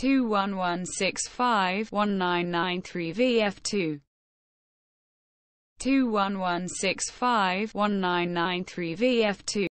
211651993 VF2